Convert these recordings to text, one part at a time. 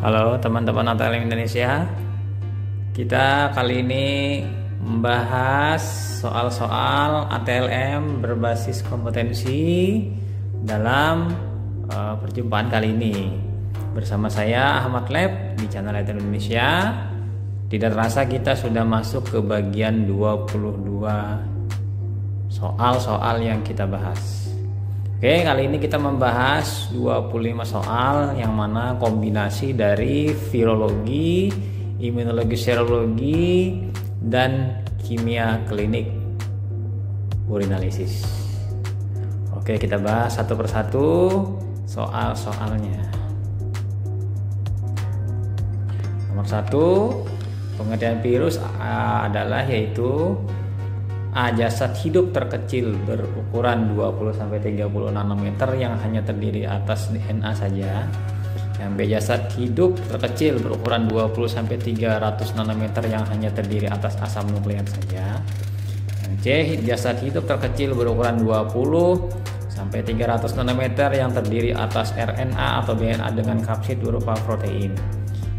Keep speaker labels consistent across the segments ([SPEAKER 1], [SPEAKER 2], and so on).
[SPEAKER 1] Halo teman-teman ATLM Indonesia. Kita kali ini membahas soal-soal ATLM berbasis kompetensi dalam uh, perjumpaan kali ini. Bersama saya Ahmad Lab di channel ATLM Indonesia. Tidak terasa kita sudah masuk ke bagian 22 soal-soal yang kita bahas Oke, kali ini kita membahas 25 soal yang mana kombinasi dari virologi, imunologi serologi, dan kimia klinik urinalisis. Oke, kita bahas satu persatu soal-soalnya. Nomor satu, pengertian virus adalah yaitu A. Jasad hidup terkecil berukuran 20-30 nanometer yang hanya terdiri atas DNA saja. Yang B. Jasad hidup terkecil berukuran 20-300 nanometer yang hanya terdiri atas asam nukleat saja. Yang C. Jasad hidup terkecil berukuran 20 sampai 300 nanometer yang terdiri atas RNA atau DNA dengan kapsid berupa protein.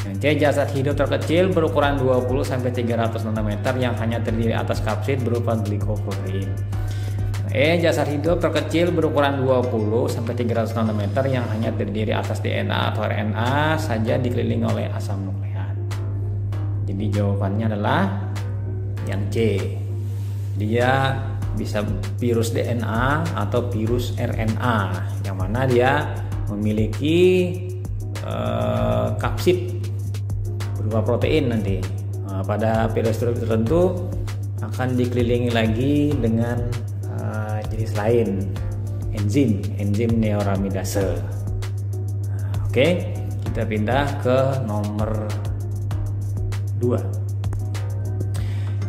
[SPEAKER 1] C jasad hidup terkecil berukuran 20 sampai 300 nanometer yang hanya terdiri atas kapsid berupa glikoprotein. E jasad hidup terkecil berukuran 20 sampai 300 nanometer yang hanya terdiri atas DNA atau RNA saja dikelilingi oleh asam nukleat. Jadi jawabannya adalah yang C. Dia bisa virus DNA atau virus RNA yang mana dia memiliki uh, kapsid berupa protein nanti. Nah, pada virus tertentu akan dikelilingi lagi dengan uh, jenis lain. Enzim enzim neoramidase. Nah, oke kita pindah ke nomor 2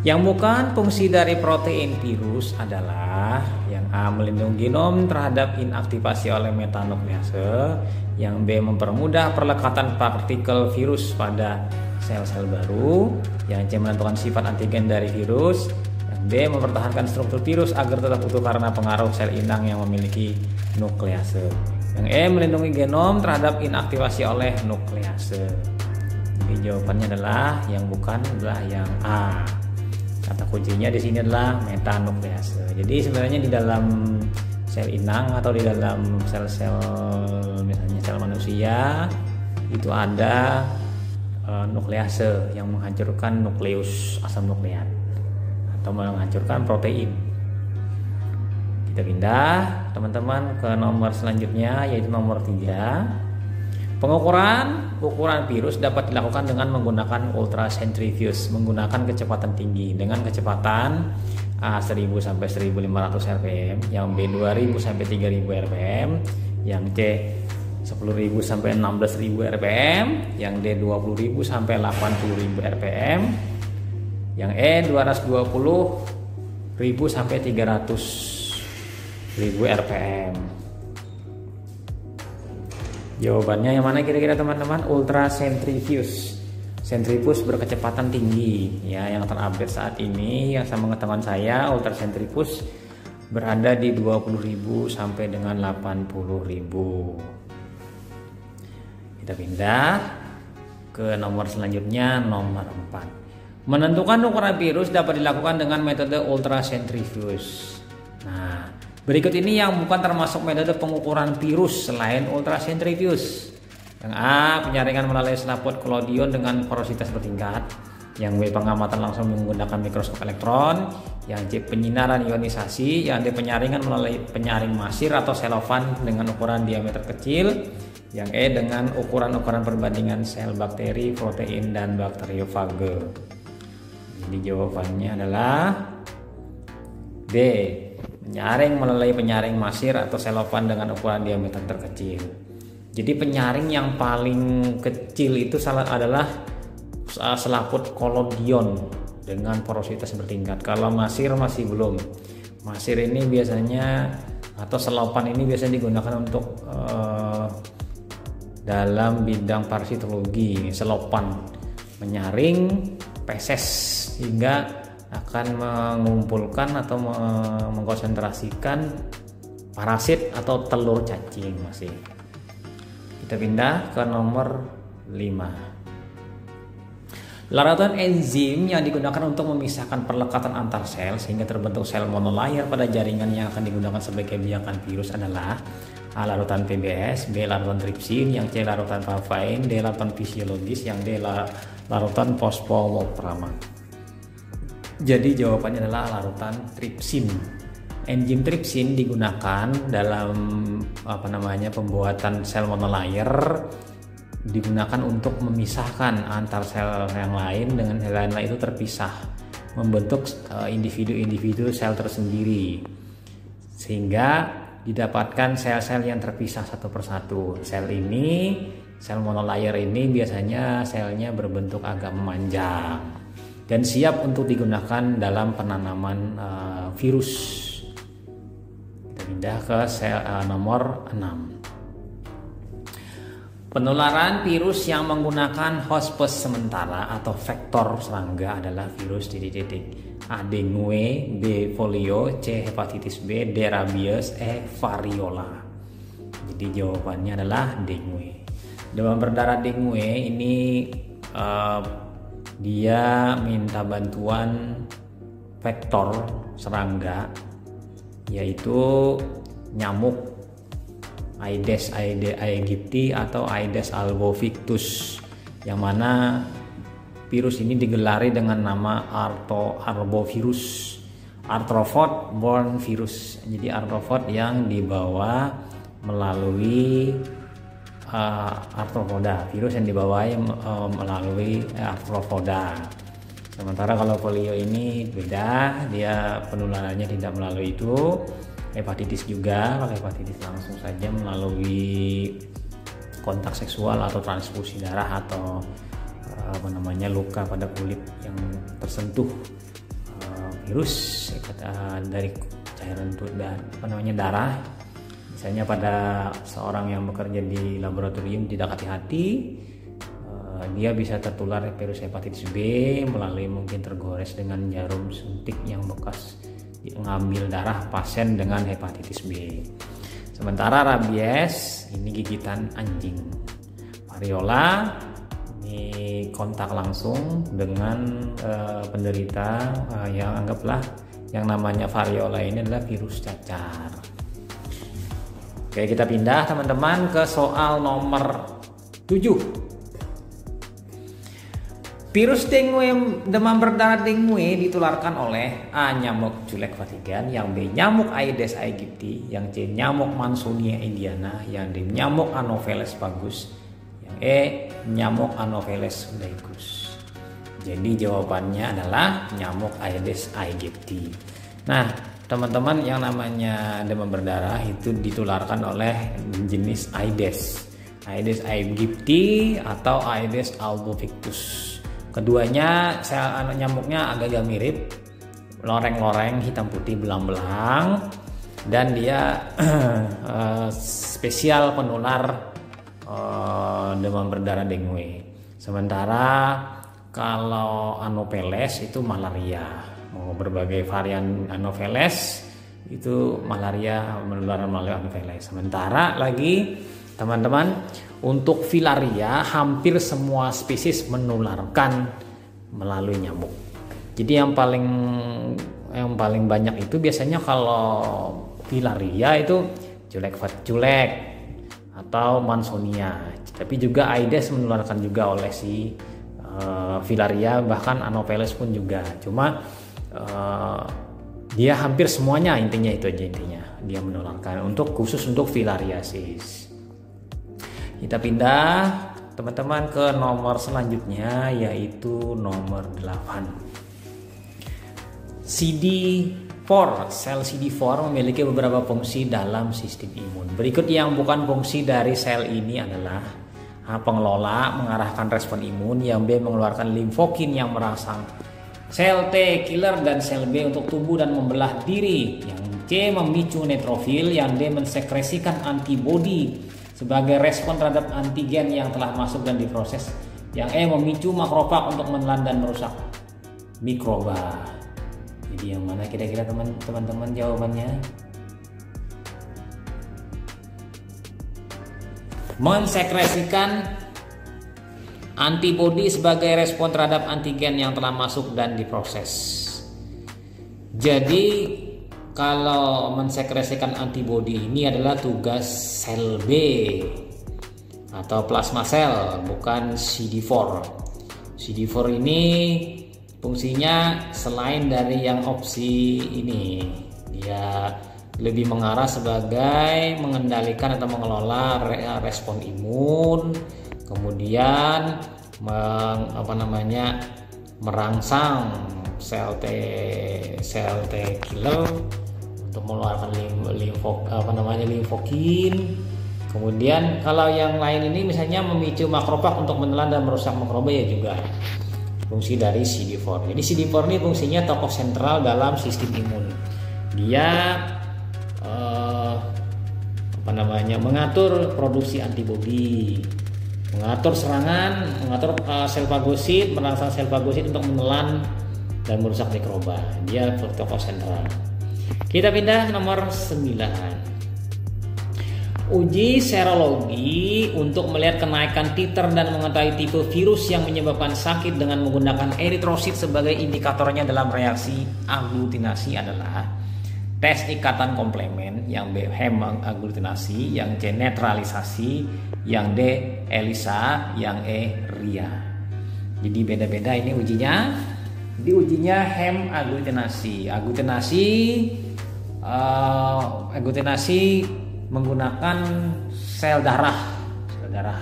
[SPEAKER 1] yang bukan fungsi dari protein virus adalah yang A melindungi genom terhadap inaktivasi oleh metanuklease, yang B mempermudah perlekatan partikel virus pada sel-sel baru, yang C menentukan sifat antigen dari virus, yang D mempertahankan struktur virus agar tetap utuh karena pengaruh sel inang yang memiliki nuklease. Yang E melindungi genom terhadap inaktivasi oleh nuklease. Jadi jawabannya adalah yang bukan adalah yang A. Kata kuncinya di sini adalah metanuklease. Jadi sebenarnya di dalam sel inang atau di dalam sel-sel misalnya sel manusia itu ada uh, nuklease yang menghancurkan nukleus asam nukleat atau menghancurkan protein. Kita pindah teman-teman ke nomor selanjutnya yaitu nomor 3. Pengukuran ukuran virus dapat dilakukan dengan menggunakan ultracentrifuge menggunakan kecepatan tinggi dengan kecepatan A 1000 sampai 1500 rpm, yang B 2000 sampai 3000 rpm, yang C 10.000 sampai 16.000 rpm, yang D 20.000 sampai 80.000 rpm, yang E 220.000 sampai 300.000 rpm. Jawabannya yang mana kira-kira teman-teman? Ultra centrifuge. Centrifuge berkecepatan tinggi ya yang terupdate saat ini yang sama pengetahuan saya ultra centrifuge berada di 20.000 sampai dengan 80.000 kita pindah ke nomor selanjutnya nomor 4. Menentukan ukuran virus dapat dilakukan dengan metode ultracentrifuge. Nah, berikut ini yang bukan termasuk metode pengukuran virus selain ultracentrifuge. Yang A, penyaringan melalui selaput kolodion dengan porositas bertingkat. Yang B, pengamatan langsung menggunakan mikroskop elektron. Yang C, penyinaran ionisasi. Yang D, penyaringan melalui penyaring masir atau selofan dengan ukuran diameter kecil. Yang E dengan ukuran-ukuran perbandingan sel bakteri, protein, dan bakteriofage. Jadi jawabannya adalah D. Menyaring melalui penyaring masir atau selofan dengan ukuran diameter terkecil. Jadi penyaring yang paling kecil itu salah adalah selaput kolodion dengan porositas bertingkat. Kalau masir masih belum. Masir ini biasanya atau selopan ini biasanya digunakan untuk uh, dalam bidang parasitologi selopan menyaring peses hingga akan mengumpulkan atau mengkonsentrasikan parasit atau telur cacing masih kita pindah ke nomor Larutan enzim yang digunakan untuk memisahkan perlekatan antar sel sehingga terbentuk sel monolayer pada jaringan yang akan digunakan sebagai biakan virus adalah A. Larutan PBS, B. Larutan tripsin, yang C. Larutan papain, D. Larutan fisiologis, yang D. Larutan fosfolopramid. Jadi jawabannya adalah larutan tripsin. Enzim tripsin digunakan dalam apa namanya pembuatan sel monolayer digunakan untuk memisahkan antar sel yang lain dengan sel lain itu terpisah membentuk eh, individu-individu sel tersendiri. Sehingga didapatkan sel-sel yang terpisah satu persatu. Sel ini sel monolayer ini biasanya selnya berbentuk agak memanjang dan siap untuk digunakan dalam penanaman uh, virus. Kita pindah ke sel uh, nomor 6 Penularan virus yang menggunakan hospes sementara atau vektor serangga adalah virus titik-titik A. Dengue, B. Polio, C. Hepatitis B, D. Rabies, E. Variola. Jadi jawabannya adalah dengue. Demam berdarah dengue ini uh, dia minta bantuan vektor serangga yaitu nyamuk Aedes aegypti atau Aedes albovictus yang mana virus ini digelari dengan nama Arto arbovirus arthropod borne virus. Jadi arthropod yang dibawa melalui uh, arthropoda virus yang dibawa uh, melalui uh, arthropoda sementara kalau polio ini beda dia penularannya tidak melalui itu hepatitis juga kalau hepatitis langsung saja melalui kontak seksual atau transfusi darah atau eh, apa namanya luka pada kulit yang tersentuh uh, virus uh, dari cairan dan apa namanya darah. Misalnya pada seorang yang bekerja di laboratorium tidak hati-hati dia bisa tertular virus hepatitis B melalui mungkin tergores dengan jarum suntik yang bekas mengambil darah pasien dengan hepatitis B. Sementara rabies ini gigitan anjing. Variola ini kontak langsung dengan uh, penderita uh, yang anggaplah yang namanya variola ini adalah virus cacar. Oke, kita pindah teman-teman ke soal nomor 7. Virus dengue demam berdarah dengue ditularkan oleh A. Nyamuk julek vatigan, yang B. Nyamuk Aedes aegypti, yang C. Nyamuk Mansonia indiana, yang D. Nyamuk Anopheles pagus, yang E. Nyamuk Anopheles laicus. Jadi jawabannya adalah nyamuk Aedes aegypti. Nah, teman-teman yang namanya demam berdarah itu ditularkan oleh jenis Aedes. Aedes aegypti atau Aedes albopictus keduanya sel anu nyamuknya agak-agak mirip. Loreng-loreng hitam putih belang-belang. Dan dia uh, spesial penular uh, demam berdarah dengue. Sementara kalau anopheles itu malaria. Mau berbagai varian anopheles itu malaria menular melalui anopheles sementara lagi teman-teman untuk filaria hampir semua spesies menularkan melalui nyamuk. Jadi yang paling yang paling banyak itu biasanya kalau filaria itu julek julek atau mansonia. Tapi juga aedes menularkan juga oleh si uh, filaria bahkan anopheles pun juga. Cuma uh, dia hampir semuanya intinya itu aja intinya dia menularkan. Untuk khusus untuk filariasis kita pindah teman-teman ke nomor selanjutnya yaitu nomor 8. CD4, sel CD4 memiliki beberapa fungsi dalam sistem imun. Berikut yang bukan fungsi dari sel ini adalah A. Pengelola mengarahkan respon imun, yang B. Mengeluarkan limfokin yang merangsang sel T killer dan sel B untuk tubuh dan membelah diri, yang C. Memicu neutrofil, yang D. Mensekresikan antibodi sebagai respon terhadap antigen yang telah masuk dan diproses. Yang E memicu makrofag untuk menelan dan merusak mikroba. Jadi yang mana kira-kira teman-teman jawabannya? Mensekresikan antibodi sebagai respon terhadap antigen yang telah masuk dan diproses. Jadi kalau mensekresikan antibodi ini adalah tugas sel B atau plasma sel bukan CD4. CD4 ini fungsinya selain dari yang opsi ini dia lebih mengarah sebagai mengendalikan atau mengelola respon imun kemudian meng, apa namanya merangsang sel T sel T killer untuk mengeluarkan limfo apa namanya limfokin. Kemudian kalau yang lain ini misalnya memicu makrofag untuk menelan dan merusak makroba ya juga fungsi dari CD4 jadi CD4 ini fungsinya tokoh sentral dalam sistem imun. Dia eh, apa namanya mengatur produksi antibodi mengatur serangan mengatur uh, sel fagosit merangsang sel fagosit untuk menelan dan merusak mikroba. Dia tokoh sentral. Kita pindah nomor 9. Uji serologi untuk melihat kenaikan titer dan mengetahui tipe virus yang menyebabkan sakit dengan menggunakan eritrosit sebagai indikatornya dalam reaksi aglutinasi adalah tes ikatan komplemen yang B hemaglutinasi, yang C netralisasi, yang D ELISA, yang E RIA. Jadi beda-beda ini ujinya diujinya hem aglutinasi. Aglutinasi uh, aglutinasi menggunakan sel darah, sel darah.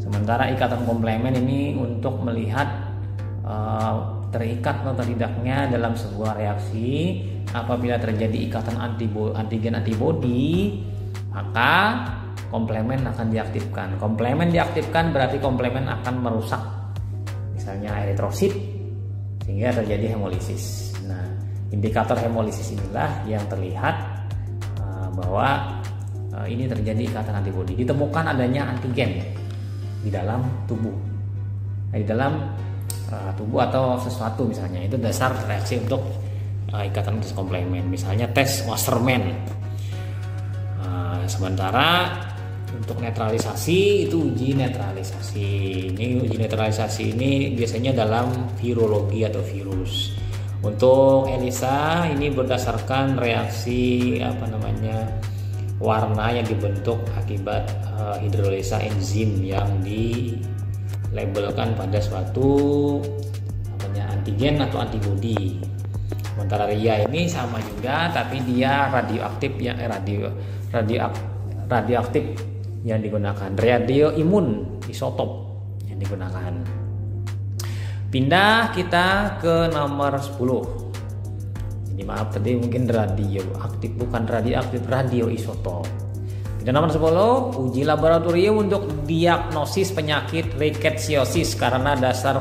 [SPEAKER 1] Sementara ikatan komplemen ini untuk melihat uh, terikat atau tidaknya dalam sebuah reaksi. Apabila terjadi ikatan antigen antibodi, maka komplemen akan diaktifkan. Komplemen diaktifkan berarti komplemen akan merusak misalnya eritrosit sehingga terjadi hemolisis. Nah, indikator hemolisis inilah yang terlihat uh, bahwa uh, ini terjadi ikatan antibodi. Ditemukan adanya antigen di dalam tubuh, nah, di dalam uh, tubuh atau sesuatu misalnya itu dasar reaksi untuk uh, ikatan tes komplemen. Misalnya tes Wasserman. Uh, sementara untuk netralisasi itu uji netralisasi. Ini uji netralisasi ini biasanya dalam virologi atau virus. Untuk ELISA ini berdasarkan reaksi apa namanya warna yang dibentuk akibat uh, hidrolisa enzim yang dilabelkan pada suatu namanya antigen atau antibodi. Sementara RIA ini sama juga tapi dia radioaktif yang eh, radio radio radioaktif yang digunakan. Radio imun isotop yang digunakan. Pindah kita ke nomor 10 ini maaf tadi mungkin radio aktif bukan radioaktif radio isotop. Dan nomor 10 uji laboratorium untuk diagnosis penyakit rickettsiosis karena dasar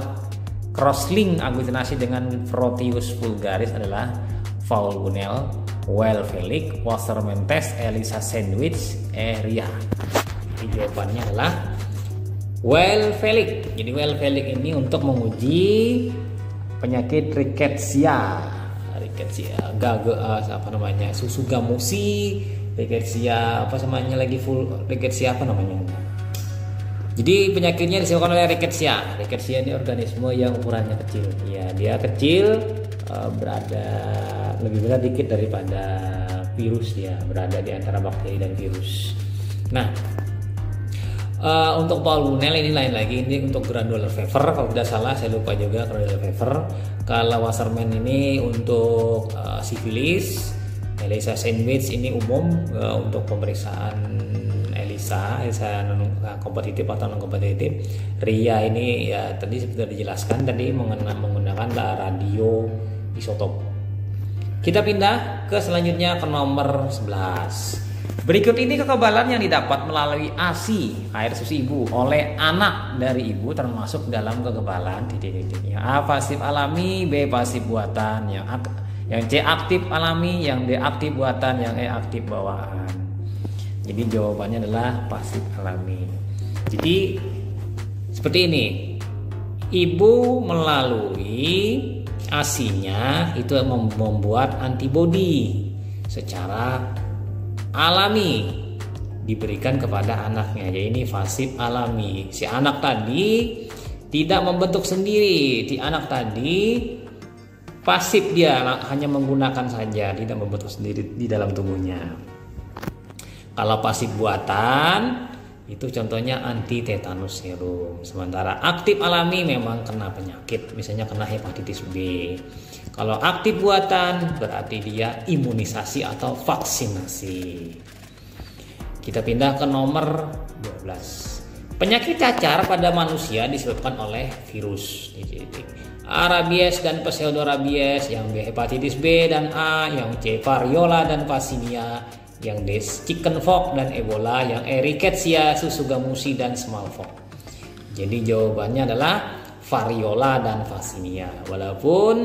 [SPEAKER 1] crosslink aglutinasi dengan Proteus vulgaris adalah Faulgunel, Well Felix, Wasserman test, Elisa Sandwich, Eria. Jadi jawabannya adalah well Felix. Jadi well Felix ini untuk menguji penyakit rickettsia. Rickettsia, gagal uh, apa namanya? Susu gamusi, rickettsia apa namanya lagi full rickettsia apa namanya? Jadi penyakitnya disebabkan oleh rickettsia. Rickettsia ini organisme yang ukurannya kecil. Ya, dia kecil uh, berada lebih berat dikit daripada virus dia berada di antara bakteri dan virus. Nah, Uh, untuk Paul Bunel ini lain lagi ini untuk granular fever kalau tidak salah saya lupa juga granular fever. Kalau Wasserman ini untuk uh, sifilis, Elisa sandwich ini umum uh, untuk pemeriksaan Elisa, Elisa non kompetitif atau non kompetitif. Ria ini ya tadi seperti dijelaskan tadi menggunakan radio isotop. Kita pindah ke selanjutnya ke nomor 11. Berikut ini kekebalan yang didapat melalui ASI, air susu ibu, oleh anak dari ibu termasuk dalam kekebalan titik-titiknya. A pasif alami, B pasif buatan, yang A, yang C aktif alami, yang D aktif buatan, yang E aktif bawaan. Jadi jawabannya adalah pasif alami. Jadi seperti ini. Ibu melalui asinya itu membuat antibodi secara alami diberikan kepada anaknya. Jadi ini fasib alami. Si anak tadi tidak membentuk sendiri. Di anak tadi pasif dia hanya menggunakan saja, tidak membentuk sendiri di dalam tubuhnya. Kalau pasif buatan itu contohnya anti tetanus serum. Sementara aktif alami memang kena penyakit, misalnya kena hepatitis B. Kalau aktif buatan berarti dia imunisasi atau vaksinasi. Kita pindah ke nomor 12. Penyakit cacar pada manusia disebabkan oleh virus. Rabies dan pseudorabies, yang B hepatitis B dan A, yang C variola dan Vaccinia, yang D chickenpox dan Ebola, yang E rickettsia, susugamusi dan smallpox. Jadi jawabannya adalah variola dan Vaccinia. Walaupun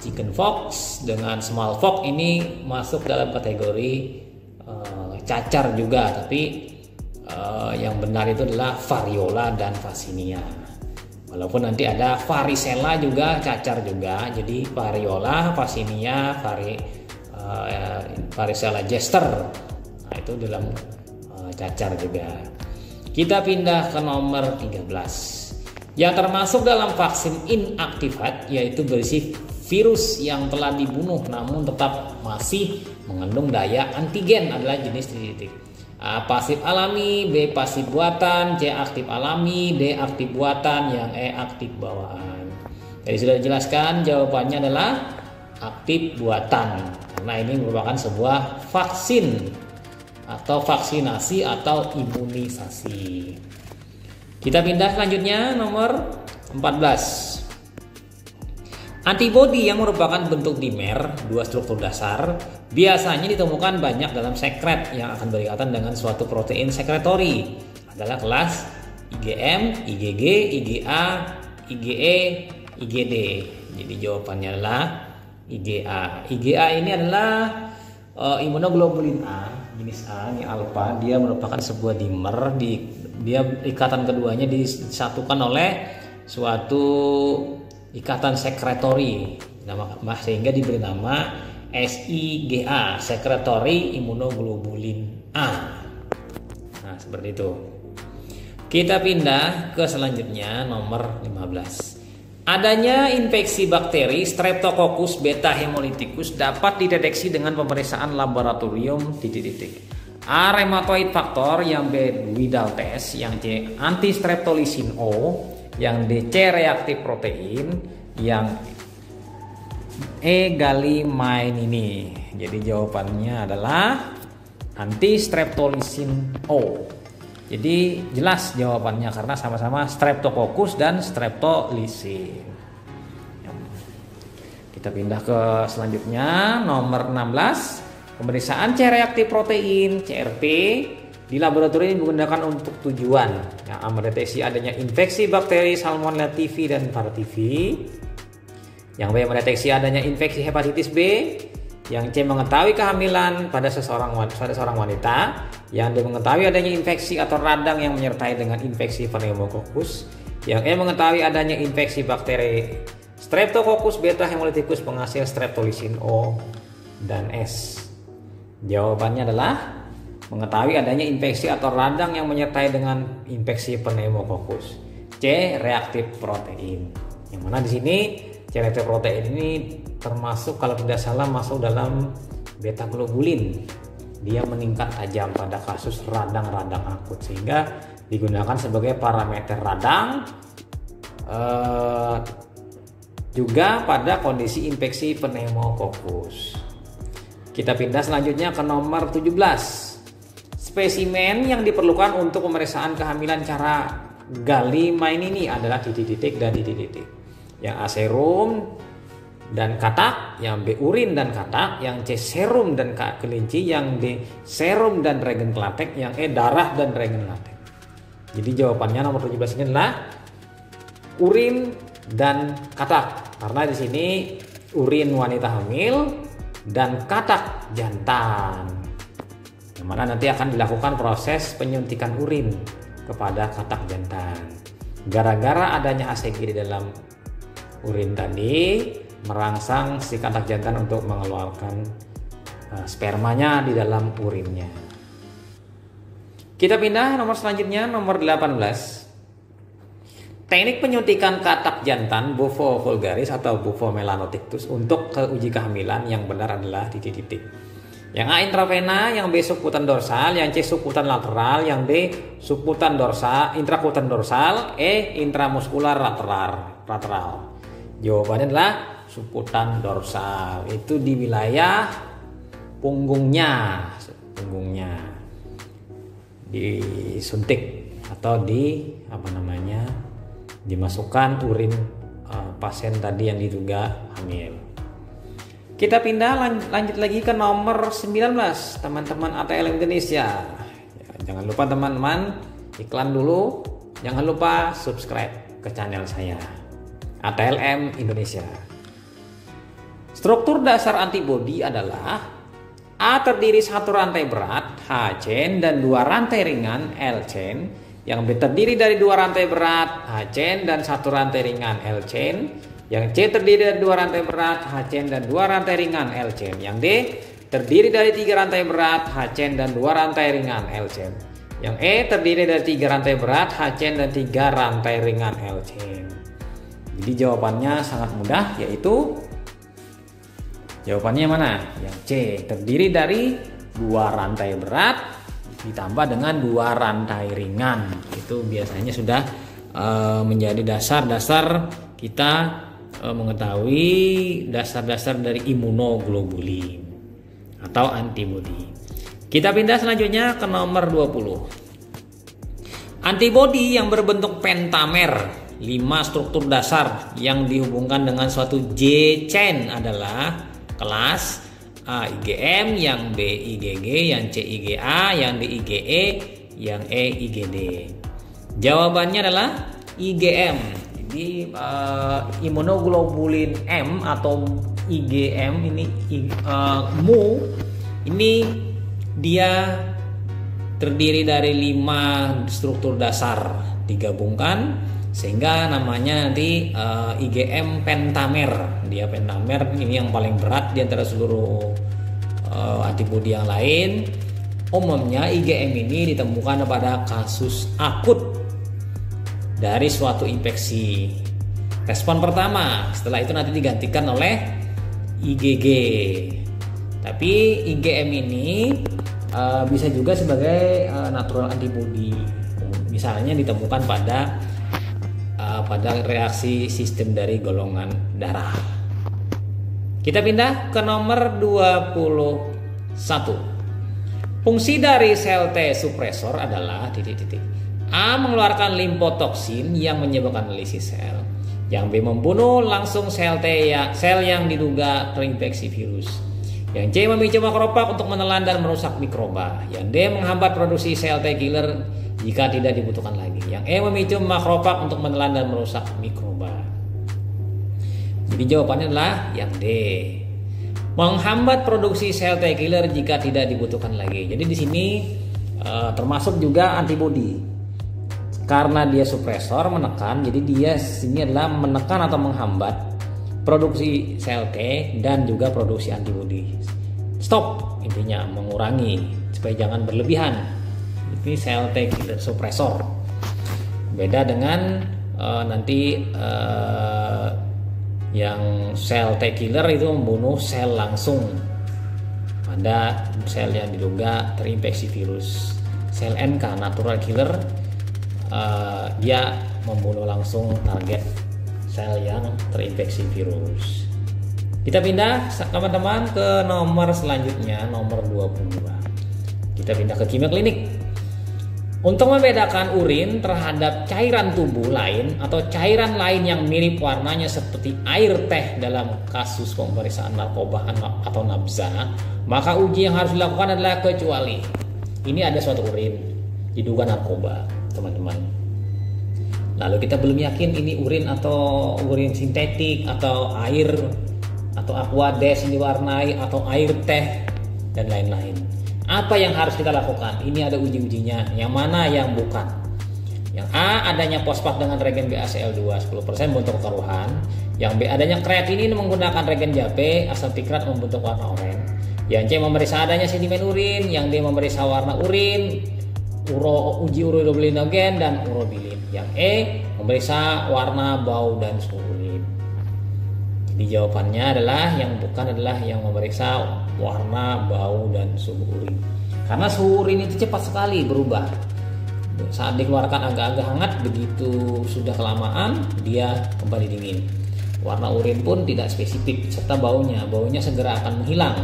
[SPEAKER 1] chickenpox dengan smallpox ini masuk dalam kategori uh, cacar juga tapi uh, yang benar itu adalah variola dan vaccinia walaupun nanti ada varicella juga cacar juga. Jadi variola vaccinia vari uh, varicella jester. Nah, itu dalam uh, cacar juga. Kita pindah ke nomor 13 yang termasuk dalam vaksin inaktifat yaitu berisi virus yang telah dibunuh namun tetap masih mengandung daya antigen adalah jenis titik. A pasif alami, B pasif buatan, C aktif alami, D aktif buatan, yang E aktif bawaan. Jadi sudah dijelaskan jawabannya adalah aktif buatan karena ini merupakan sebuah vaksin atau vaksinasi atau imunisasi. Kita pindah selanjutnya nomor 14. Antibodi yang merupakan bentuk dimer, dua struktur dasar, biasanya ditemukan banyak dalam sekret yang akan berkaitan dengan suatu protein sekretori. Adalah kelas IgM, IgG, IgA, IgE, IgD. Jadi jawabannya adalah IgA. IgA ini adalah uh, imunoglobulin A, jenis A, ini alfa. Dia merupakan sebuah dimer. Di, dia ikatan keduanya disatukan oleh suatu ikatan sekretori. Nama sehingga diberi nama SIGA sekretori imunoglobulin A. Nah seperti itu. Kita pindah ke selanjutnya nomor 15 adanya infeksi bakteri Streptococcus beta hemolyticus dapat dideteksi dengan pemeriksaan laboratorium titik-titik. A rheumatoid factor yang B Widal test yang C anti streptolisin O yang DC reaktif protein, yang E galimain ini. Jadi jawabannya adalah anti streptolisin O. Jadi jelas jawabannya karena sama-sama streptococcus dan streptolisin. Kita pindah ke selanjutnya nomor 16 pemeriksaan C reaktif protein CRP di laboratorium ini digunakan untuk tujuan ya, mendeteksi adanya infeksi bakteri Salmonella TV dan Parativi. Yang B mendeteksi adanya infeksi hepatitis B. Yang C mengetahui kehamilan pada seseorang pada seorang wanita. Yang D mengetahui adanya infeksi atau radang yang menyertai dengan infeksi pneumococcus. Yang E mengetahui adanya infeksi bakteri Streptococcus beta hemolyticus penghasil streptolisin O dan S. Jawabannya adalah mengetahui adanya infeksi atau radang yang menyertai dengan infeksi pneumococcus. C. Reaktif protein. Yang mana di sini C reaktif protein ini termasuk kalau tidak salah masuk dalam beta globulin. Dia meningkat tajam pada kasus radang-radang akut sehingga digunakan sebagai parameter radang eh, juga pada kondisi infeksi pneumococcus. Kita pindah selanjutnya ke nomor 17 Spesimen yang diperlukan untuk pemeriksaan kehamilan cara gali main ini adalah titik-titik dan titik-titik. Yang A serum dan katak, yang B urin dan katak, yang C serum dan kelinci, yang D serum dan regen kelatek, yang E darah dan regen latek. Jadi jawabannya nomor 17 ini adalah urin dan katak. Karena di sini urin wanita hamil dan katak jantan mana nanti akan dilakukan proses penyuntikan urin kepada katak jantan. Gara-gara adanya ACG di dalam urin tadi merangsang si katak jantan untuk mengeluarkan uh, spermanya di dalam urinnya. Kita pindah nomor selanjutnya nomor 18. Teknik penyuntikan katak jantan bufo vulgaris atau bufo melanotictus untuk ke uji kehamilan yang benar adalah titik-titik. Yang A intravena, yang B subkutan dorsal, yang C subkutan lateral, yang D subkutan dorsal, intrakutan dorsal, E intramuskular lateral. lateral. Jawabannya adalah subkutan dorsal. Itu di wilayah punggungnya, punggungnya disuntik atau di apa namanya dimasukkan urin uh, pasien tadi yang diduga hamil. Kita pindah lan lanjut lagi ke nomor 19 teman-teman ATL Indonesia. Ya, jangan lupa teman-teman iklan dulu. Jangan lupa subscribe ke channel saya ATLM Indonesia. Struktur dasar antibodi adalah A terdiri satu rantai berat H chain dan dua rantai ringan L chain yang terdiri dari dua rantai berat H chain dan satu rantai ringan L chain yang C terdiri dari dua rantai berat H chain dan dua rantai ringan L chain yang D terdiri dari tiga rantai berat H chain dan dua rantai ringan L chain yang E terdiri dari tiga rantai berat H chain dan tiga rantai ringan L chain jadi jawabannya sangat mudah yaitu jawabannya mana? Yang C terdiri dari dua rantai berat ditambah dengan dua rantai ringan. Itu biasanya sudah uh, menjadi dasar-dasar kita uh, mengetahui dasar-dasar dari imunoglobulin atau antibodi. Kita pindah selanjutnya ke nomor 20. Antibodi yang berbentuk pentamer 5 struktur dasar yang dihubungkan dengan suatu J chain adalah kelas A IgM, yang B IgG, yang C IgA, yang D IgE, yang E IgD. Jawabannya adalah IgM. Jadi uh, imunoglobulin M atau IgM ini uh, mu ini dia terdiri dari lima struktur dasar digabungkan sehingga namanya nanti uh, eh, IgM pentamer. Dia pentamer ini yang paling berat di antara seluruh uh, antibodi yang lain. Umumnya IgM ini ditemukan pada kasus akut dari suatu infeksi respon pertama setelah itu nanti digantikan oleh IgG tapi IgM ini uh, bisa juga sebagai uh, natural antibody misalnya ditemukan pada pada reaksi sistem dari golongan darah. Kita pindah ke nomor 21. Fungsi dari sel T supresor adalah titik-titik. A mengeluarkan limfotoksin yang menyebabkan lisis sel. Yang B membunuh langsung sel T ya, sel yang diduga terinfeksi virus. Yang C memicu makropak untuk menelan dan merusak mikroba. Yang D menghambat produksi sel T killer jika tidak dibutuhkan lagi. Yang E memicu makropak untuk menelan dan merusak mikroba. Jadi jawabannya adalah yang D. Menghambat produksi sel T killer jika tidak dibutuhkan lagi. Jadi di sini uh, termasuk juga antibodi. Karena dia supresor menekan, jadi dia sini adalah menekan atau menghambat produksi sel T dan juga produksi antibodi. Stop intinya mengurangi supaya jangan berlebihan. Ini sel T killer suppressor. Beda dengan uh, nanti uh, yang sel T killer itu membunuh sel langsung. Pada sel yang diduga terinfeksi virus. Sel NK natural killer uh, dia membunuh langsung target sel yang terinfeksi virus. Kita pindah teman-teman ke nomor selanjutnya nomor 22 kita pindah ke kimia klinik. Untuk membedakan urin terhadap cairan tubuh lain atau cairan lain yang mirip warnanya seperti air teh dalam kasus pemeriksaan narkoba atau nabza, maka uji yang harus dilakukan adalah kecuali ini ada suatu urin diduga narkoba, teman-teman. Lalu kita belum yakin ini urin atau urin sintetik atau air atau aqua des yang diwarnai atau air teh dan lain-lain apa yang harus kita lakukan? Ini ada uji-ujinya. Yang mana yang bukan? Yang A adanya fosfat dengan regen BaCl2 10% bentuk keruhan. Yang B adanya kreatinin menggunakan regen JAP asal pikrat membentuk warna oranye. Yang C memeriksa adanya sedimen urin, yang D memeriksa warna urin uro, uji urobilinogen dan urobilin. Yang E memeriksa warna, bau dan suhu urin. Jadi jawabannya adalah yang bukan adalah yang memeriksa warna, bau dan suhu urin. Karena suhu urin itu cepat sekali berubah. Saat dikeluarkan agak-agak hangat, begitu sudah kelamaan dia kembali dingin. Warna urin pun tidak spesifik serta baunya, baunya segera akan menghilang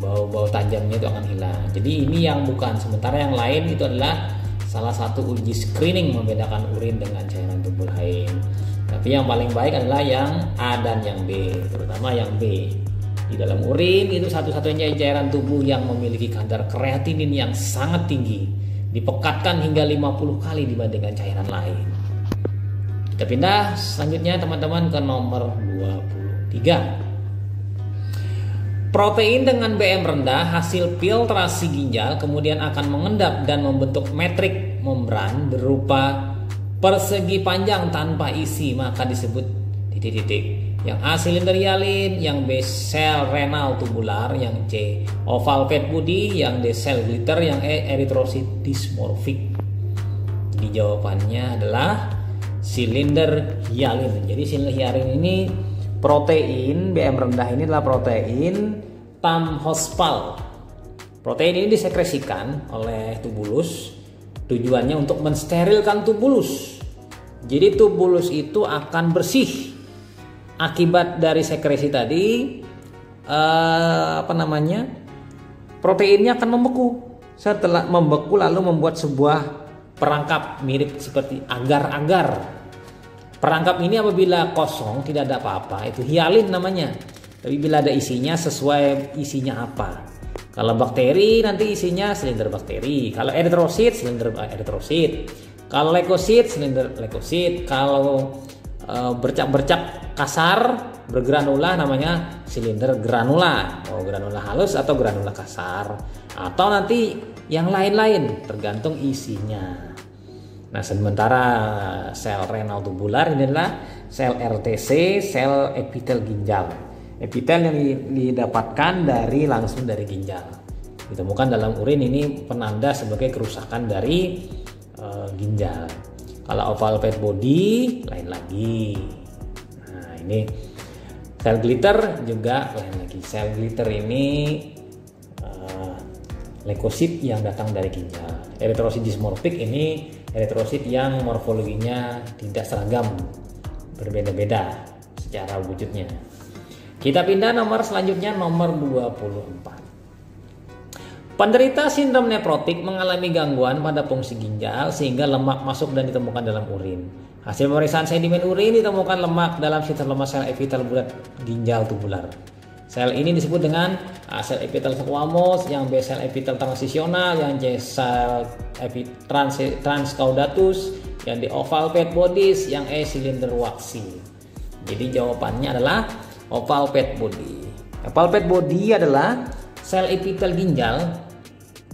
[SPEAKER 1] bau-bau tajamnya itu akan hilang. Jadi ini yang bukan. Sementara yang lain itu adalah salah satu uji screening membedakan urin dengan cairan tubuh lain. Tapi yang paling baik adalah yang A dan yang B, terutama yang B. Di dalam urin itu satu-satunya cairan tubuh yang memiliki kadar kreatinin yang sangat tinggi, dipekatkan hingga 50 kali dibandingkan cairan lain. Kita pindah selanjutnya teman-teman ke nomor 23. Protein dengan BM rendah hasil filtrasi ginjal kemudian akan mengendap dan membentuk metrik membran berupa persegi panjang tanpa isi maka disebut titik-titik. Yang A silinder hialin, yang B sel renal tubular, yang C oval fat body, yang D sel glitter, yang E eritrosit dysmorphic. Jadi jawabannya adalah silinder hialin. Jadi silinder hialin ini protein BM rendah ini adalah protein tamhospal. Protein ini disekresikan oleh tubulus tujuannya untuk mensterilkan tubulus. Jadi tubulus itu akan bersih akibat dari sekresi tadi eh, apa namanya? Proteinnya akan membeku. Setelah membeku lalu membuat sebuah perangkap mirip seperti agar-agar Perangkap ini apabila kosong tidak ada apa-apa itu hialin namanya. Tapi bila ada isinya sesuai isinya apa. Kalau bakteri nanti isinya silinder bakteri. Kalau eritrosit silinder eritrosit. Kalau leukosit silinder leukosit. Kalau e, bercak-bercak kasar bergranula namanya silinder granula. Oh granula halus atau granula kasar. Atau nanti yang lain-lain tergantung isinya. Nah, sementara sel renal tubular ini adalah sel RTC, sel epitel ginjal. Epitel yang didapatkan dari langsung dari ginjal. Ditemukan dalam urin ini penanda sebagai kerusakan dari uh, ginjal. Kalau oval fat body lain lagi. Nah, ini sel glitter juga lain lagi. Sel glitter ini uh, leukosit yang datang dari ginjal. Eritrosit dysmorphic ini eritrosit yang morfologinya tidak seragam, berbeda-beda secara wujudnya. Kita pindah nomor selanjutnya nomor 24. Penderita sindrom neprotik mengalami gangguan pada fungsi ginjal sehingga lemak masuk dan ditemukan dalam urin. Hasil pemeriksaan sedimen urin ditemukan lemak dalam sitoplazma sel epitel bulat ginjal tubular. Sel ini disebut dengan A sel epitel squamous, yang B sel epitel transisional, yang C sel trans transcaudatus, yang D oval fat bodies, yang E silinder waxy. Jadi jawabannya adalah oval fat body. Oval fat body adalah sel epitel ginjal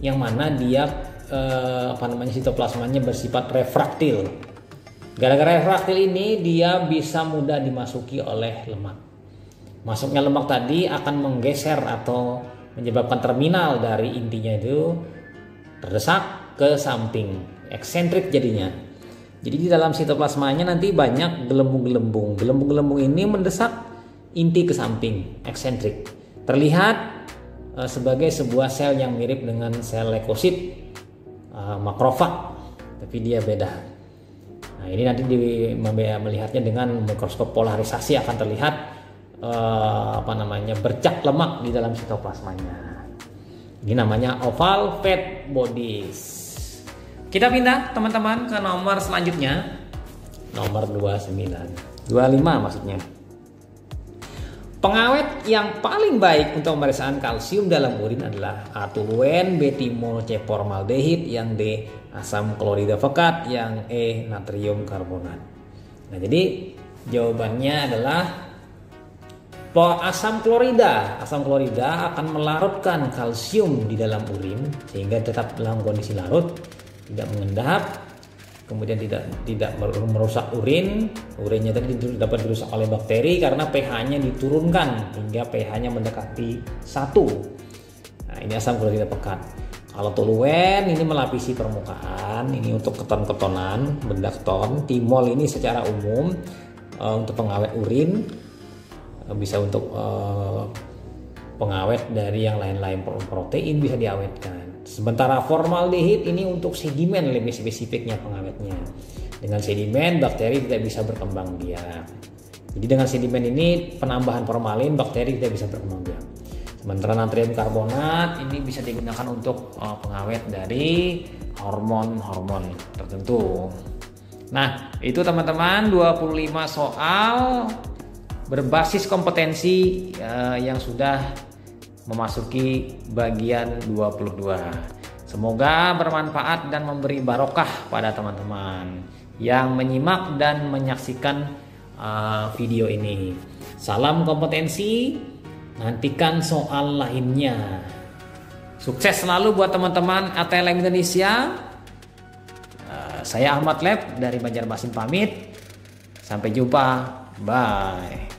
[SPEAKER 1] yang mana dia eh, apa namanya sitoplasmanya bersifat refraktil. Gara-gara refraktil ini dia bisa mudah dimasuki oleh lemak. Masuknya lemak tadi akan menggeser atau menyebabkan terminal dari intinya itu terdesak ke samping, eksentrik jadinya. Jadi di dalam sitoplasmanya nanti banyak gelembung-gelembung. Gelembung-gelembung ini mendesak inti ke samping, eksentrik. Terlihat uh, sebagai sebuah sel yang mirip dengan sel leukosit uh, makrofag, tapi dia beda. Nah, ini nanti di, melihatnya dengan mikroskop polarisasi akan terlihat uh, apa namanya bercak lemak di dalam sitoplasmanya. Ini namanya oval fat bodies. Kita pindah teman-teman ke nomor selanjutnya. Nomor 29. 25 maksudnya. Pengawet yang paling baik untuk pemeriksaan kalsium dalam urin adalah atoluen, betimol, ceformaldehid, yang D asam klorida pekat, yang E natrium karbonat. Nah, jadi jawabannya adalah asam klorida. Asam klorida akan melarutkan kalsium di dalam urin sehingga tetap dalam kondisi larut, tidak mengendap, kemudian tidak tidak merusak urin. Urinnya tadi dapat dirusak oleh bakteri karena pH-nya diturunkan hingga pH-nya mendekati satu. Nah, ini asam klorida pekat. Kalau toluen ini melapisi permukaan, ini untuk keton-ketonan, benda keton. Timol ini secara umum uh, untuk pengawet urin, uh, bisa untuk uh, pengawet dari yang lain-lain protein bisa diawetkan. Sementara formaldehid ini untuk sedimen lebih spesifiknya pengawetnya. Dengan sedimen bakteri tidak bisa berkembang biak. Jadi dengan sedimen ini penambahan formalin bakteri tidak bisa berkembang biak. Sementara natrium karbonat ini bisa digunakan untuk uh, pengawet dari hormon-hormon tertentu. Nah, itu teman-teman 25 soal berbasis kompetensi uh, yang sudah memasuki bagian 22. Semoga bermanfaat dan memberi barokah pada teman-teman yang menyimak dan menyaksikan uh, video ini. Salam kompetensi, Nantikan soal lainnya. Sukses selalu buat teman-teman ATLM Indonesia. Uh, saya Ahmad Lab dari Banjarmasin pamit. Sampai jumpa. Bye.